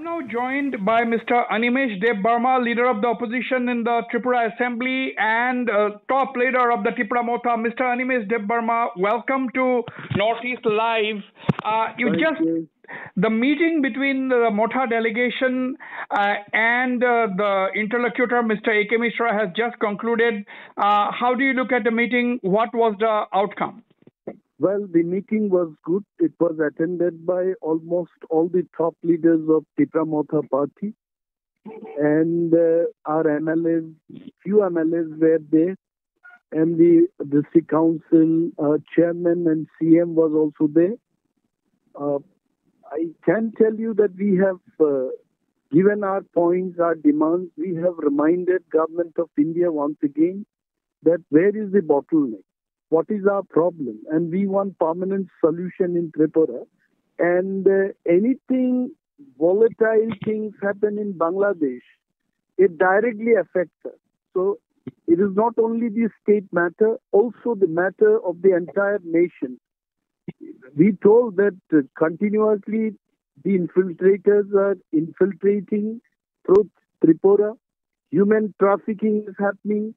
I'm now joined by Mr. Animesh Debbarma, leader of the opposition in the Tripura Assembly and uh, top leader of the Tripura Motha. Mr. Animesh Debbarma, welcome to Northeast Live. Uh, you Thank just you. the meeting between the Motha delegation uh, and uh, the interlocutor, Mr. A.K. Mishra, has just concluded. Uh, how do you look at the meeting? What was the outcome? Well, the meeting was good. It was attended by almost all the top leaders of Motha party. And uh, our MLAs, few MLAs were there. And the district council uh, chairman and CM was also there. Uh, I can tell you that we have uh, given our points, our demands. We have reminded government of India once again that where is the bottleneck? What is our problem? And we want permanent solution in tripura. And uh, anything volatile things happen in bangladesh it directly affects us. So it is not only the state matter also the matter of the entire nation. We told that uh, continuously the infiltrators are infiltrating through tripura. Human trafficking is happening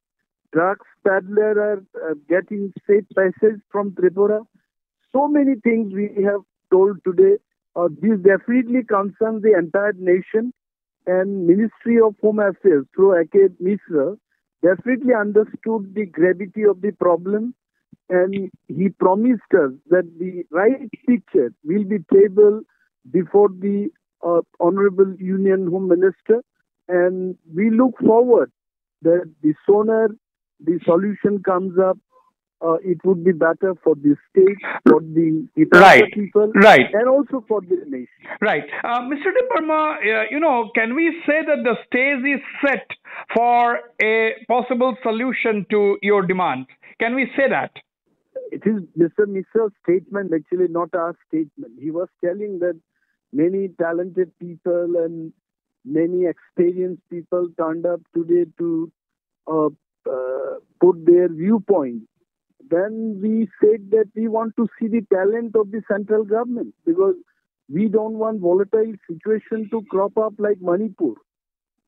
drugs peddler are uh, getting safe passage from Tripura. So many things we have told today. Uh, this definitely concerns the entire nation and Ministry of Home Affairs through A.K. Mishra definitely understood the gravity of the problem and he promised us that the right picture will be tabled before the uh, Honorable Union Home Minister and we look forward that the sooner the solution comes up, uh, it would be better for the state, for the Right. people, Right. and also for the nation. Right. Uh, Mr. De uh, you know, can we say that the stage is set for a possible solution to your demands? Can we say that? It is Mr. Mishra's statement, actually not our statement. He was telling that many talented people and many experienced people turned up today to uh, uh, put their viewpoint. Then we said that we want to see the talent of the central government because we don't want volatile situation to crop up like Manipur.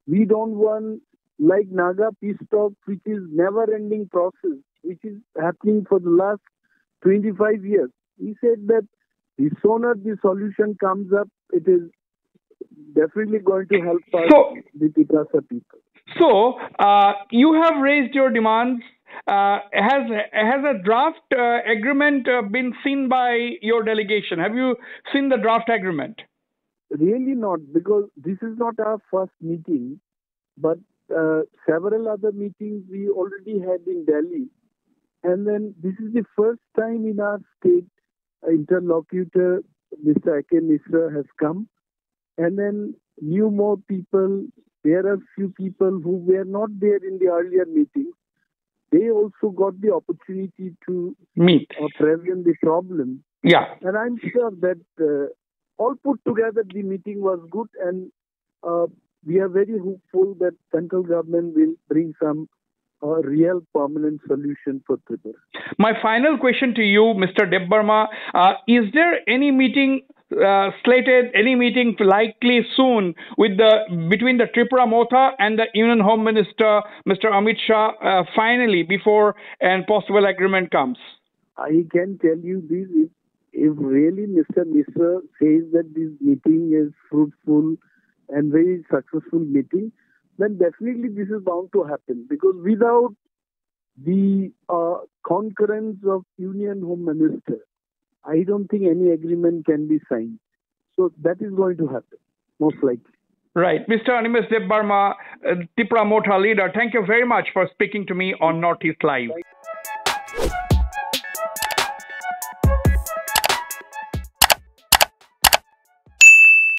We don't want like Naga peace talk, which is never-ending process, which is happening for the last 25 years. He said that the sooner the solution comes up, it is definitely going to help us, So- the Tiprasa people. So, uh, you have raised your demands. Uh, has has a draft uh, agreement been seen by your delegation? Have you seen the draft agreement? Really not, because this is not our first meeting, but uh, several other meetings we already had in Delhi. And then this is the first time in our state uh, interlocutor, Mr. A.K. Mishra, has come. And then new more people, there are few people who were not there in the earlier meetings. They also got the opportunity to Meet. uh, present the problem Yeah. and I'm sure that uh, all put together, the meeting was good, and uh, we are very hopeful that central government will bring some uh, real permanent solution for Tripura. My final question to you, Mr. Debbarma, uh, is there any meeting uh, slated, any meeting likely soon with the between the Tripura Motha and the Union Home Minister, Mr. Amit Shah, uh, finally before and possible agreement comes? I can tell you this: if, if really Mr. Mishra says that this meeting is fruitful and very successful meeting, then definitely this is bound to happen because without the uh, concurrence of Union Home Minister, I don't think any agreement can be signed. So that is going to happen, most likely. Right. Mr. Animesh Debbarma, uh, Tripura Motha leader, thank you very much for speaking to me on Northeast Live.